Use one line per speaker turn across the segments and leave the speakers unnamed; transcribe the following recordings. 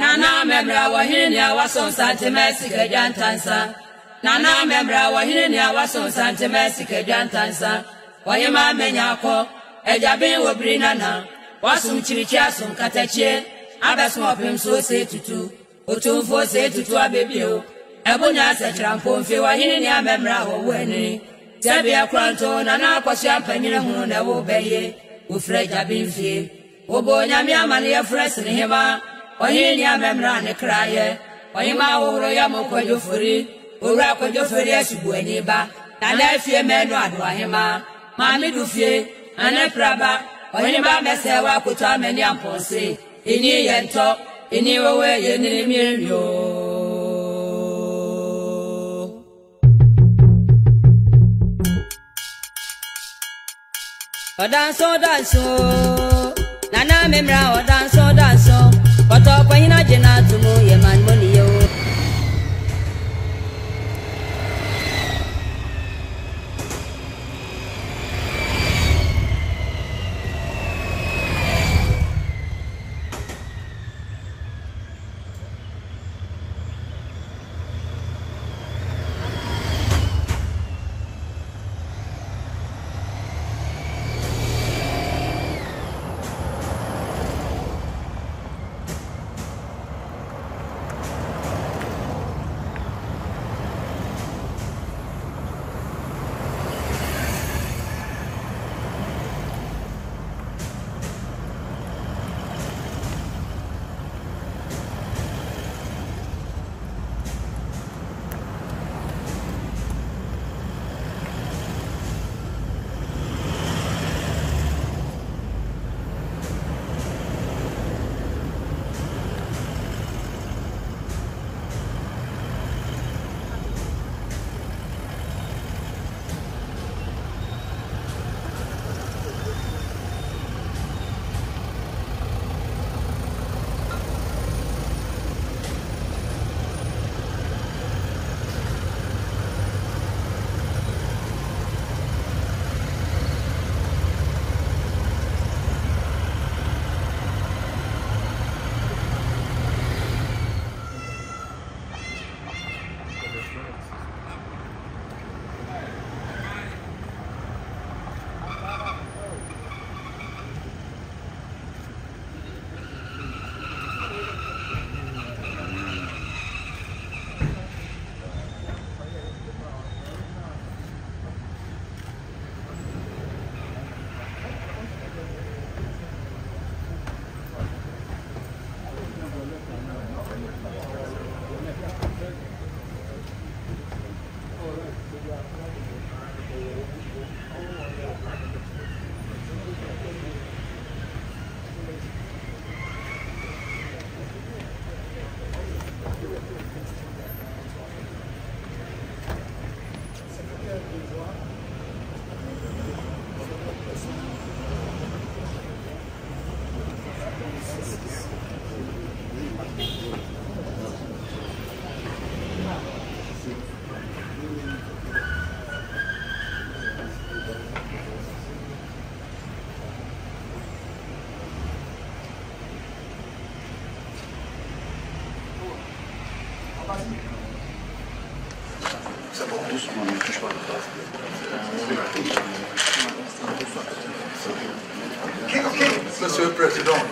nana mɛmra wɔ hene nea wasɔ nsantema sikadwa ntansa nana mɛmra wɔ hene nea wasɔ nsantema sikadwa ntansa wɔyema amenya akɔ agyaben wɔ biri nana wasom kyirikyi asom katakyie abɛsom ɔpem so ose tutu. Otumfoɔ ose tutu abebio ɛbo nya asɛkyerɛmpo mfe wɔ hene nea wɔ wo ani tɛbea koranto nana akɔsoa mpanyini hunu na ɛwo bɛye wofrɛ agyaben fie wɔbɔ onyame ama no yɛfrɛ sene hema onye ni amemra ne kraye onye ma woro ya mo kwojo fori owura kwojo fori na na fie menu adu ma mi du fie ane praba onye ba mese wa kuto ameni amponse eni ye nto eni wewe ye ni mi enyo Odanso, danso, nana memra,
odanso. But up in a genatumo, your man Monsieur le Président.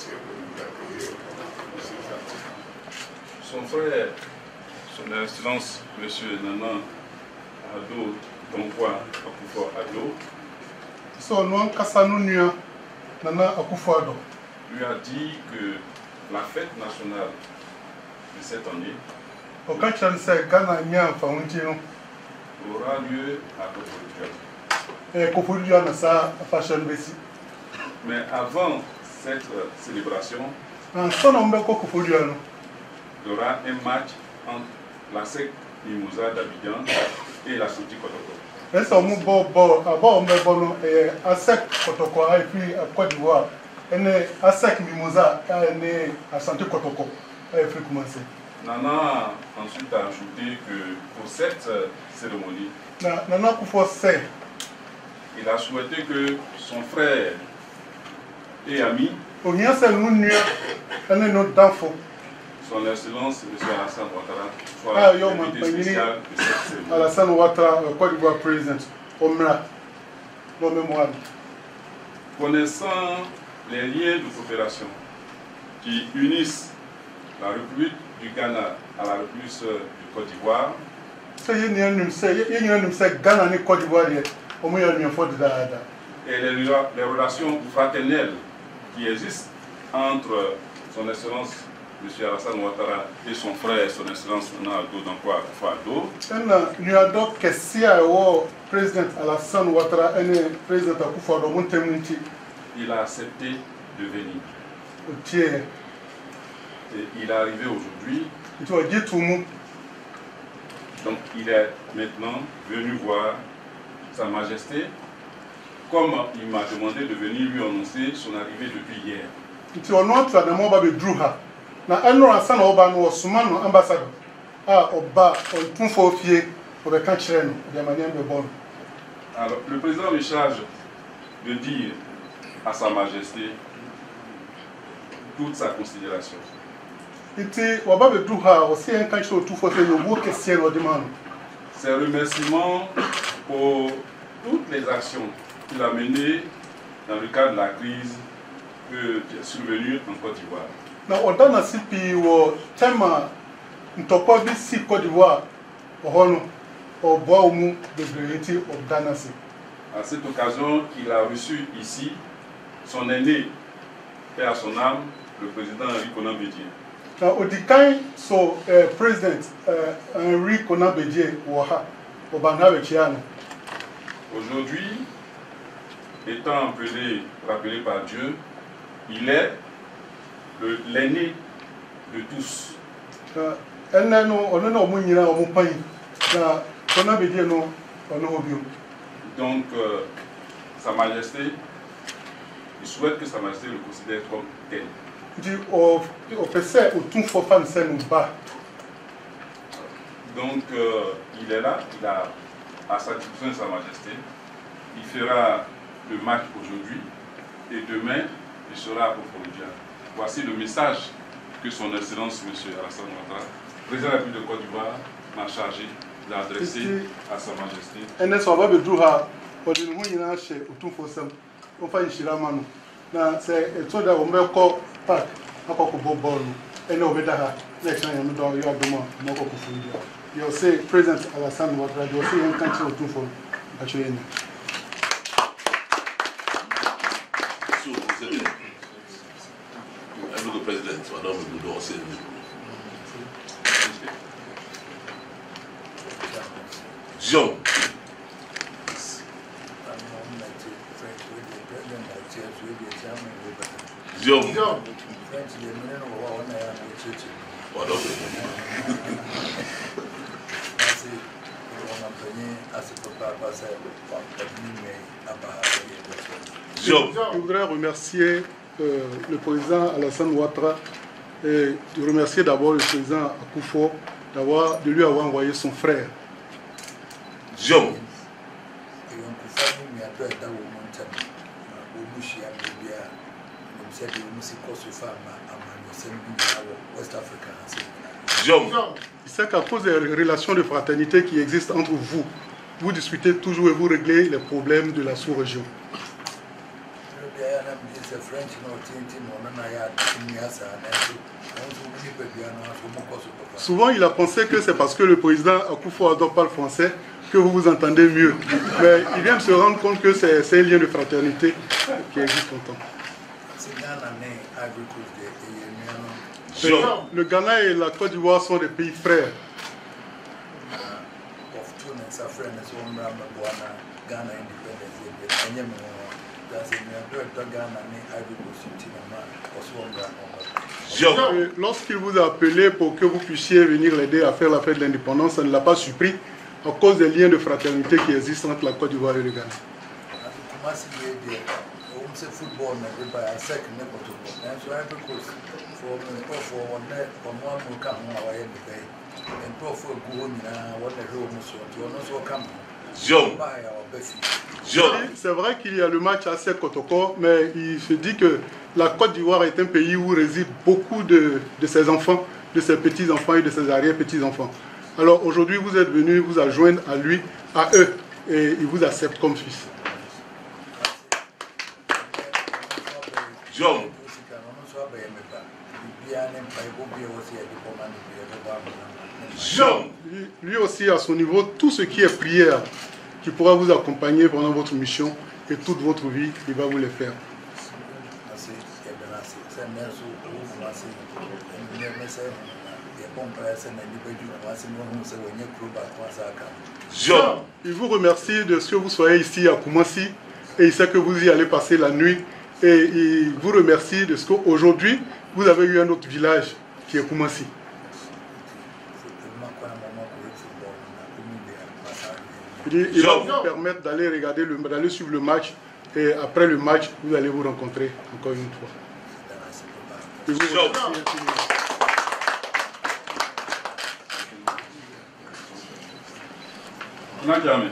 staff.
Son frère, son excellence, monsieur Nana Ado Donkwa Akufo Ado,
so no ankasa no nua nana
lui a dit que la fête nationale de cette année aura lieu à
no bɛsi
Mais avant cette euh, célébration, il y aura un match entre la SEC Mimosa d'Abidjan et la Soti Kotoko.
a ɛfiri cote d'ivoire. Asɛk mimosa a ɛne asante kɔtɔkɔ a ɛfiri kumase
Nana a ensuite ajouté que pour cette euh, cérémonie,
na nana
il a souhaité que son frère et ami, son excellence M. Alassane Ouattara, soit
Ah,
l'invité spécial de cette cérémonie.
alassane ouattara ɛ, cote d'ivoire président ɔmmra na ɔmɛmoa no
Connaissant les liens de coopération qui unissent la République du Ghana à la République euh, du Côte d'Ivoire, et les relations fraternelles qui existent entre son excellence M. Alassane Ouattara et son frère, son excellence Nana Ado Dankwa Akufo-Addo,
ɛna nuadɔ kɛseɛ a ɛwɔ president alassane ouattara president akufo-addo
il a accepté de venir. Et il est arrivé aujourd'hui,
nti ɔgye to mu
donc il est maintenant venu voir Sa Majesté, comme il m'a demandé de venir lui annoncer son arrivée depuis hier.
nti ɔno ato anamɔ ɔba bɛduru ha na ɛno ansa na ɔba no ɔsoma no ambassador a ɔba ɔtumfoɔ fie ɔbɛka kyerɛ no ɔde amanneɛ bɛbɔ no
Alors, le président me charge de dire à Sa Majesté toute sa considération.
nti wɔba bɛduru ha a ɔsɛ yɛnka kyerɛ ɔtumfoɔ sɛ yɛwuo kɛseɛ na ɔde ma no
Ses remerciements pour toutes les actions qu'il a menées dans le cadre de la crise qui est survenue en Côte d'Ivoire.
na ɔda n'ase pii wɔ tɛm a ntɔkwa bi si cote d'ivoire wɔ hɔ no ɔboa wɔn mu bebree nti ɔda n'ase
À cette occasion, il a reçu ici son aîné, paix à son âme, le président Henri Conan Bédier.
na odi kan so eh, president eh, henri ha ɔba na abɛkyia no
Aujourd'hui, étant appelé, rappelé par Dieu, il est l'aîné de tous. Donc, euh, Sa Majesté, il souhaite que Sa Majesté le considère comme tel. Donc, euh, il est là, il a à sa disposition Sa Majesté. Il fera le match aujourd'hui et demain, il sera à Koforidja. Voici le message que son Excellence, M. Alassane Ouattara, président de la République de Côte d'Ivoire, m'a chargé d'adresser à Sa Majesté.
ha nyinaa hyɛ sɛm nhyira ma no na sɛ da park. Akɔkɔbɔ ɔbɛda ha president Alassane
vous êtes
Je voudrais remercier euh, le président Alassane Ouattara et de remercier d'abord le président Akufo d'avoir de lui avoir envoyé son frère.
Jean,
Il sait qu'à cause des relations de fraternité qui existent entre vous, vous discutez toujours et vous réglez les problèmes de la sous-région. Souvent, il a pensé que c'est parce que le président Akufo-Addo parle français que vous vous entendez mieux. Mais il vient de se rendre compte que c'est un lien de fraternité qui existe longtemps. Le Ghana et la Côte d'Ivoire sont des pays frères. Lorsqu'il vous a appelé pour que vous puissiez venir l'aider à faire la fête de l'indépendance, ça ne l'a pas surpris à cause des liens de fraternité qui existent entre la Côte d'Ivoire et le Ghana.
Jean,
C'est vrai qu'il y a le match à 7 Kotoko, mais il se dit que la Côte d'Ivoire est un pays où résident beaucoup de, de ses enfants, de ses petits-enfants et de ses arrière-petits-enfants. Alors aujourd'hui, vous êtes venu vous adjoindre à lui, à eux, et il vous accepte comme fils.
Jean,
Lui, aussi, à son niveau, tout ce qui est prière, qui pourra vous accompagner pendant votre mission et toute votre vie, il va vous les faire.
Jean,
Il vous remercie de ce que vous soyez ici à Koumassi et il sait que vous y allez passer la nuit. Et il vous remercie de ce qu'aujourd'hui, vous avez eu un autre village qui est Koumassi. Il, va vous permettre d'aller regarder, le- d'aller suivre le match et après le match, vous allez vous rencontrer encore une fois. Vous.
Nakame,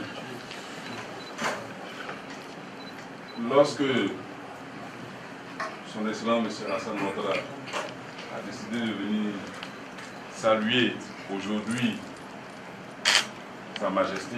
lorsque son excellent M. Hassan Ouattara a décidé de venir saluer aujourd'hui Sa Majesté,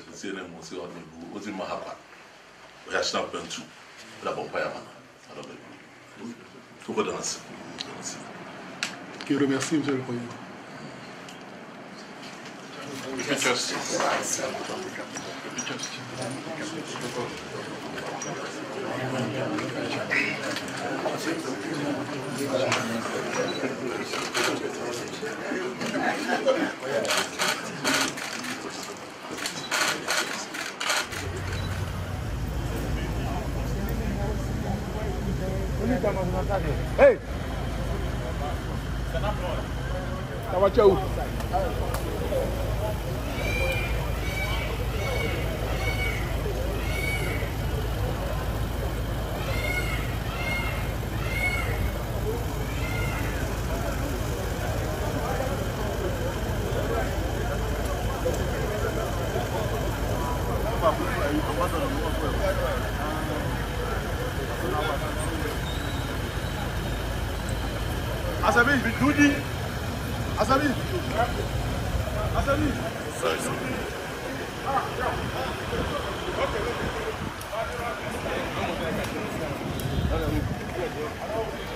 C'est que c'est un mot, c'est un mot, on dit Mahapa. On y a acheté un peu tout. La bonne paille à main. Alors, tout va dans ce.
Qui remercie Monsieur le Président. militar não uma cadeira. Ei! Você tá na fora. Tava te Asabi, Dudi. Asabi. Asabi. Sorry, sorry. Ah, yeah. Okay, okay.